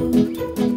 Música